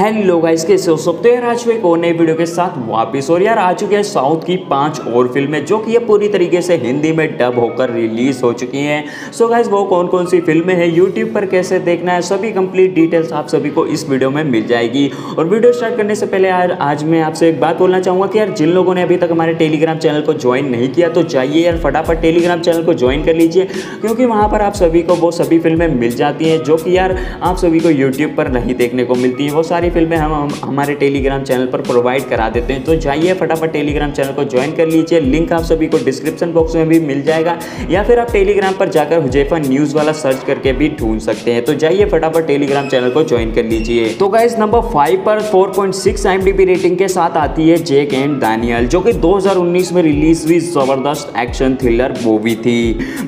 Hello guys कैसे हो? सब तो यार एक और नई वीडियो के साथ वापस और यार, आ चुके हैं साउथ की पाँच और फ़िल्में जो कि ये पूरी तरीके से हिंदी में डब होकर रिलीज़ हो चुकी हैं। सो गाइस वो कौन कौन सी फ़िल्में हैं यूट्यूब पर कैसे देखना है, सभी कंप्लीट डिटेल्स आप सभी को इस वीडियो में मिल जाएगी। और वीडियो स्टार्ट करने से पहले यार, आज मैं आपसे एक बात बोलना चाहूँगा कि यार, जिन लोगों ने अभी तक हमारे टेलीग्राम चैनल को ज्वाइन नहीं किया तो जाइए यार, फटाफट टेलीग्राम चैनल को ज्वाइन कर लीजिए, क्योंकि वहाँ पर आप सभी को वो सभी फ़िल्में मिल जाती हैं, जो कि यार, आप सभी को यूट्यूब पर नहीं देखने को मिलती हैं। वो सारी फ़िल्में हम, हम हमारे टेलीग्राम चैनल पर प्रोवाइड करा देते हैं। तो जाइए फटाफट टेलीग्राम चैनल को ज्वाइन कर लीजिए। लिंक आप सभी को डिस्क्रिप्शन बॉक्स में भी मिल जाएगा। या फिर आप टेलीग्राम पर जाकर हुजैफा न्यूज़ वाला सर्च करके भी ढूंढ सकते हैं। तो जाइए फटाफट टेलीग्राम चैनल को ज्वाइन कर लीजिए। तो गाइज़ नंबर फाइव पर फोर पॉइंट सिक्स रेटिंग के साथ आती है जेक एंड दानियल जो कि 2019 में रिलीज़ हुई ज़बरदस्त एक्शन थ्रिलर मूवी थी।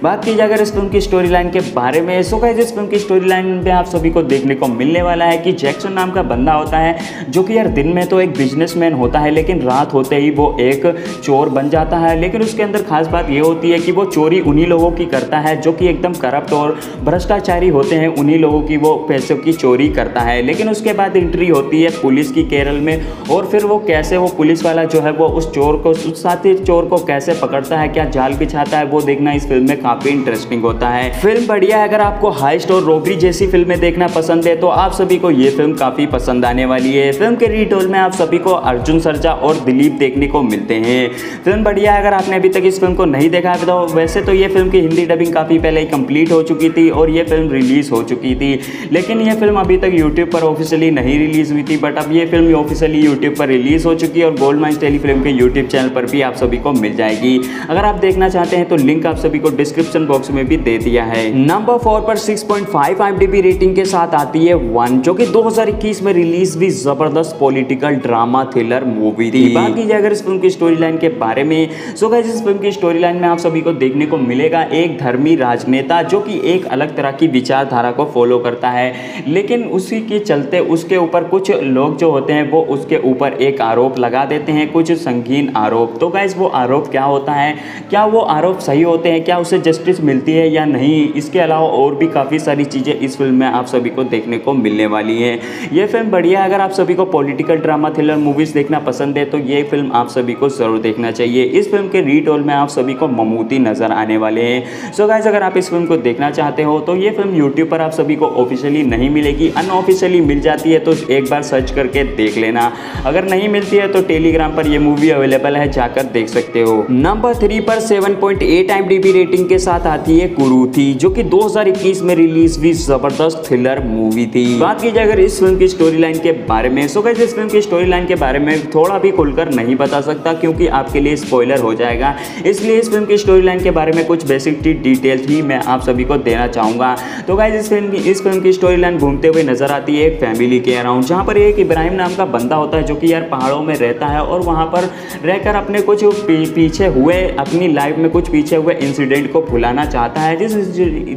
बात की जाए अगर इस फ़िल्म की स्टोरी लाइन के बारे में सो गाइज़ इस फ़िल्म की स्टोरी लाइन में आप सभी को देखने को मिलने वाला है कि जैक्सन नाम का बंदा होता है, जो कि यार दिन में तो एक बिजनेसमैन होता है, लेकिन रात होते ही वो एक चोर बन जाता है। लेकिन उसके अंदर खास बात ये होती है कि वो चोरी उन्हीं लोगों की करता है, जो कि एकदम करप्ट और भ्रष्टाचारी होते हैं, उन्हीं लोगों की वो पैसों की चोरी करता है। लेकिन उसके बाद एंट्री होती है पुलिस की केरल में, और फिर वो कैसे वो पुलिस वाला जो है वो उस चोर को, उस साथी चोर को कैसे पकड़ता है, क्या जाल बिछाता है, वो देखना इस फ़िल्म में काफ़ी इंटरेस्टिंग होता है। फ़िल्म बढ़िया है, अगर आपको हाइस्ट और रोबरी जैसी फ़िल्में देखना पसंद है तो आप सभी को ये फ़िल्म काफ़ी पसंद आने वाली है। फ़िल्म के रीटोल में आप सभी को अर्जुन सरजा और दिलीप देखने को मिलते हैं। फ़िल्म बढ़िया है, अगर आपने अभी तक इस फ़िल्म को नहीं देखा है तो वैसे तो ये फ़िल्म की हिंदी डबिंग काफ़ी पहले ही कंप्लीट हो चुकी थी और ये फ़िल्म रिलीज़ हो चुकी थी। लेकिन ये फ़िल्म अभी तक यूट्यूब पर ऑफिशियली नहीं रिलीज़ हुई थी बट अब ये फ़िल्म ऑफिशियली यूट्यूब पर रिलीज़ हो चुकी है और गोल्ड माइंस टेलीफिल्म के यूट्यूब चैनल पर भी आप सभी को मिल जाएगी। अगर आप देखना चाहते हैं तो लिंक आप सभी को डिस्क्रिप्शन बॉक्स में भी दे दिया है। नंबर फोर पर 6.5 आईएमडीबी रेटिंग के साथ आती है वन जो कि 2021 में रिलीज़ हुई ज़बरदस्त पॉलिटिकल ड्रामा थ्रिलर मूवी थी। बात की जाए अगर इस फ़िल्म की स्टोरी लाइन के बारे में सो गाइस इस फ़िल्म की स्टोरी लाइन में आप सभी को देखने को मिलेगा एक धर्मी राजनेता जो कि एक अलग तरह की विचारधारा को फॉलो करता है। लेकिन उसी के चलते उसके ऊपर कुछ लोग जो होते हैं वो उसके ऊपर एक आरोप लगा देते हैं कुछ संगीन आरोप। तो गाइज़ वो आरोप क्या होता है? क्या वो आरोप सही होते हैं? क्या उसे जस्टिस मिलती है या नहीं? इसके अलावा और भी काफ़ी सारी चीज़ें इस फ़िल्म में आप सभी को देखने को मिलने वाली है। ये फ़िल्म बढ़िया अगर आप सभी को पॉलिटिकल ड्रामा थ्रिलर मूवीज़ देखना पसंद है तो ये फ़िल्म आप सभी को ज़रूर देखना चाहिए। इस फ़िल्म के रीटोल में आप सभी को ममूती नज़र आने वाले हैं। सो गाइज़ अगर आप इस फ़िल्म को देखना चाहते हो तो ये फ़िल्म यूट्यूब पर आप सभी को ऑफिशियली नहीं मिलेगी। अनऑफिशियली मिल जाती है तो एक बार सर्च करके देख लेना। अगर नहीं मिलती है तो टेलीग्राम पर यह मूवी अवेलेबल है, जाकर देख सकते हो। नंबर थ्री पर 7.8 पॉइंट रेटिंग के साथ आती है कुरूथी जो कि 2021 में रिलीज़ हुई ज़बरदस्त थ्रिलर मूवी थी। बात की जाए, अगर इस फ़िल्म की स्टोरी लाइन के बारे में। सो कैसे इस फ़िल्म की स्टोरी लाइन के बारे में थोड़ा भी खुलकर नहीं बता सकता क्योंकि आपके लिए स्पॉइलर हो जाएगा। इसलिए इस फ़िल्म की स्टोरी लाइन के बारे में कुछ बेसिक डिटेल्स ही मैं आप सभी को देना चाहूँगा। तो गाइज़ इस फ़िल्म की, इस फ़िल्म की स्टोरी लाइन घूमते हुए नज़र आती है एक फैमिली के अराउंड जहाँ पर एक इब्राहिम नाम का बंदा होता है जो कि यार पहाड़ों में रहता है और वहाँ पर रहकर अपने कुछ पीछे हुए, अपनी लाइफ में कुछ पीछे हुए इंसिडेंट को भुलाना चाहता है। जिस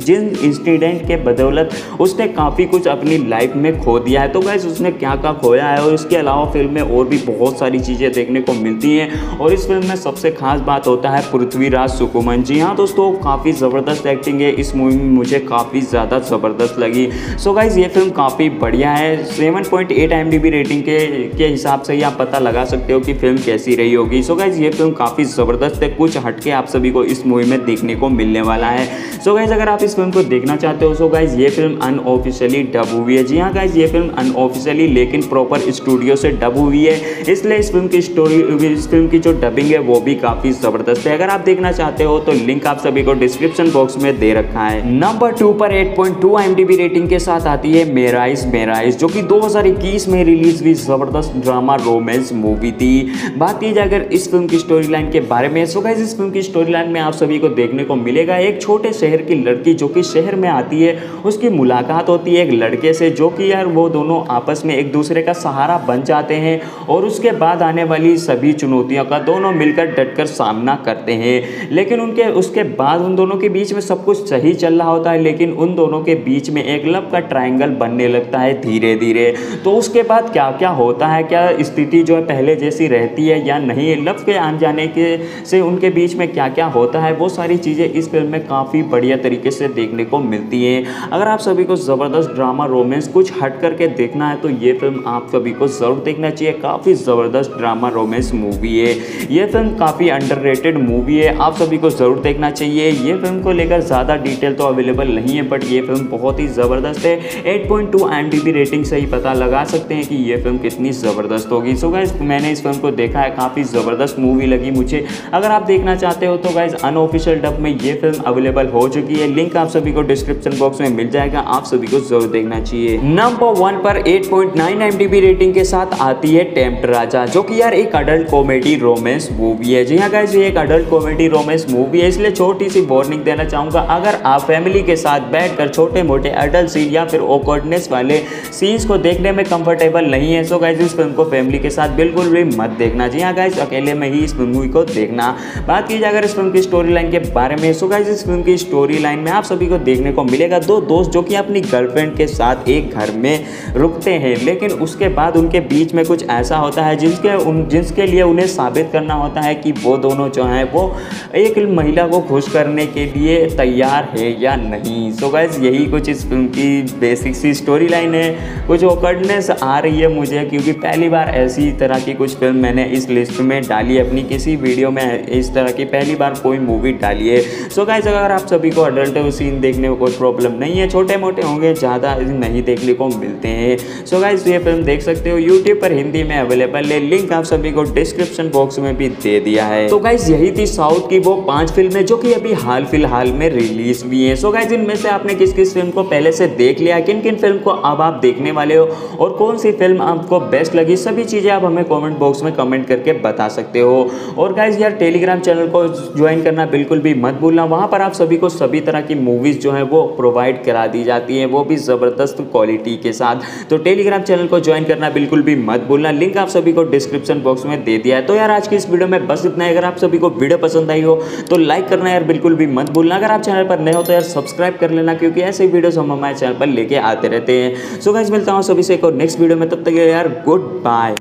जिन इंसिडेंट के बदौलत उसने काफ़ी कुछ अपनी लाइफ में खो दिया है। तो गैस उसने क्या क्या खोया है और इसके अलावा फ़िल्म में और भी बहुत सारी चीज़ें देखने को मिलती हैं। और इस फ़िल्म में सबसे खास बात होता है पृथ्वीराज सुकुमन जी। हाँ दोस्तों, काफ़ी ज़बरदस्त एक्टिंग है। इस मूवी में मुझे काफ़ी ज़्यादा ज़बरदस्त लगी। सो गाइज़ ये फ़िल्म काफ़ी बढ़िया है। Seven point eight M rating के के हिसाब से ही आप पता लगा सकते हो कि फ़िल्म कैसी रही होगी। सो गाइज़ ये फ़िल्म काफ़ी ज़बरदस्त है। कुछ हटके आप सभी को इस मूवी में देखने को मिलने वाला है। सो गाइज़ अगर आप इस फ़िल्म को देखना चाहते हो सो गाइज़ ये फ़िल्म अनऑफिशियली डब हुई है। जी हाँ गाइज़ ये फ़िल्म अनऑफिशियली लेकिन प्रॉपर स्टूडियो से डब हुई है। इसलिए इस फ़िल्म की स्टोरी इस फ़िल्म की जो डबिंग है, वो भी काफ़ी ज़बरदस्त है। अगर आप देखना चाहते हो तो लिंक आप सभी को डिस्क्रिप्शन बॉक्स में दे रखा है। नंबर टू पर 8.2 आईएमडीबी रेटिंग के साथ आती है मेराइज मेराइज जो कि 2021 में रिलीज़ हुई ज़बरदस्त ड्रामा रोमांस मूवी थी। बात की जाए अगर इस फ़िल्म की स्टोरी लाइन के बारे में सो गाइस इस फ़िल्म की स्टोरी लाइन में आप सभी को देखने को मिलेगा एक छोटे शहर की लड़की, जो कि शहर में आती है, उसकी मुलाकात होती है एक लड़के से, जो कि यार वो दोनों आपस में एक दूसरे का सहारा बन जाते हैं और उसके बाद आने वाली सभी चुनौतियों का दोनों मिलकर डटकर सामना करते हैं। लेकिन उनके, उसके बाद उन दोनों के बीच में सब कुछ सही चल रहा होता है, लेकिन उन दोनों के बीच में एक लव का ट्रायंगल बनने लगता है धीरे धीरे तो उसके बाद क्या क्या होता है, क्या स्थिति जो है पहले जैसी रहती है या नहीं, लव के आन जाने के, से उनके बीच में क्या क्या होता है, वो सारी चीज़ें इस फ़िल्म में काफ़ी बढ़िया तरीके से देखने को मिलती हैं। अगर आप सभी को ज़बरदस्त ड्रामा, रोमांस कुछ हट करके देखना है तो ये फ़िल्म आप सभी को ज़रूर देखना चाहिए। काफ़ी ज़बरदस्त ड्रामा, रोमेंस मूवी है। ये फ़िल्म काफ़ी अंडर मूवी है। आप सभी को ज़रूर देखना चाहिए। ये फ़िल्म को लेकर ज़्यादा डिटेल तो अवेलेबल नहीं है बट ये फ़िल्म बहुत ही ज़बरदस्त है। 8.2 पॉइंट रेटिंग से ही पता लगा सकते हैं कि ये फ़िल्म कितनी ज़बरदस्त होगी। सो गाइज़ मैंने इस फ़िल्म को देखा है। काफ़ी ज़बरदस्त मूवी लगी मुझे। अगर आप देखना चाहते हो तो गाइज़ अनऑफिशियल डब में ये फ़िल्म अवेलेबल हो चुकी है। लिंक आप सभी को डिस्क्रिप्शन बॉक्स में मिल जाएगा। आप सभी को ज़रूर देखना चाहिए। नंबर वन पर 8.9 पॉइंट रेटिंग के साथ आती है टेम्प्ट राजा, जो कि यार एक अडल्ट कॉमेडी रोमेंस मूवी है। जी हाँ गाइज़ ये एक अडल्ट कॉमेडी रोमेंस मूवी है, इसलिए छोटी सी वार्निंग देना चाहूँगा। अगर आप फैमिली के साथ बैठकर छोटे मोटे अडल्ट सीन या फिर ओकर्डनेस वाले सीन्स को देखने में कंफर्टेबल नहीं है सो गाइज़ इस फ़िल्म को फैमिली के साथ बिल्कुल भी मत देखना। जी हाँ गाइज़ अकेले में ही इस मूवी को देखना। बात की जाए अगर इस फ़िल्म की स्टोरी लाइन के बारे में सो गाइज़ इस फ़िल्म की स्टोरी लाइन में आप सभी को देखने को मिलेगा। दो दोस्त जो कि अपनी गर्लफ्रेंड के साथ एक घर में रुकते हैं, लेकिन उसके बाद उनके बीच में कुछ ऐसा होता है जिसके उन, जिसके लिए उन्हें साबित करना होता है कि वो दोनों जो हैं, वो एक महिला को खुश करने के लिए तैयार है या नहीं। सो गैस यही कुछ इस फ़िल्म की बेसिक सी स्टोरी लाइन है। कुछ ओकर्डनेस आ रही है मुझे क्योंकि पहली बार ऐसी तरह की कुछ फ़िल्म मैंने इस लिस्ट में डाली अपनी किसी वीडियो में इस तरह की पहली बार कोई मूवी डाली है। सो गैस अगर आप सभी को अडल्ट सीन देखने में कोई प्रॉब्लम नहीं है छोटे मोटे होंगे, ज़्यादा नहीं देखने को मिलते हैं। सो गाइज़ ये फ़िल्म देख सकते हो यूट्यूब पर, हिंदी में अवेलेबल है। लिंक आप सभी को डिस्क्रिप्शन बॉक्स में भी दे दिया है। तो गाइज़ यही थी साउथ की वो पाँच फ़िल्में जो कि अभी हाल फ़िलहाल में रिलीज़ हुई है। सो गाइज़ इनमें से आपने किस किस फ़िल्म को पहले से देख लिया किन किन फ़िल्म को अब आप देखने वाले हो? और कौन सी फ़िल्म आपको बेस्ट लगी? सभी चीज़ें आप हमें कमेंट बॉक्स में कमेंट करके बता सकते हो। और गाइज़ यार टेलीग्राम चैनल को ज्वाइन करना बिल्कुल भी मत भूलना। वहाँ पर आप सभी को सभी तरह की मूवीज़ जो है, वो प्रोवाइड करा दी जाती है, वो भी ज़बरदस्त क्वालिटी के साथ। तो टेलीग्राम चैनल को ज्वाइन करना बिल्कुल भी मत भूलना। लिंक आप सभी को डिस्क्रिप्शन बॉक्स में दे दिया है। तो यार, आज की इस वीडियो में बस इतना है। अगर आप सभी को वीडियो पसंद आई हो तो लाइक करना यार बिल्कुल भी मत भूलना। अगर आप चैनल पर नए हो तो यार सब्सक्राइब कर लेना, क्योंकि ऐसे वीडियोस हम हमारे चैनल पर लेके आते रहते हैं। सो गाइज़ मिलता हूँ सभी से एक और नेक्स्ट वीडियो में। तब तक यार गुड बाय